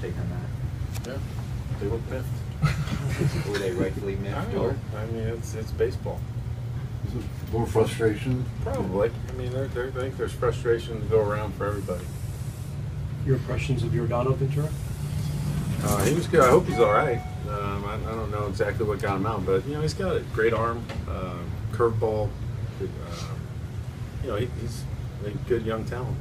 take on that? Yeah, they look miffed. Were they rightfully I miffed or? I mean, it's, it's baseball. Is it More frustration? Probably. I mean, there, there, I think there's frustration to go around for everybody. Your impressions of Yordano Ventura? Uh, he was good. I hope he's all right. Um, I, I don't know exactly what got him out, but you know, he's got a great arm, uh, curveball. Uh, you know, he, he's a good young talent.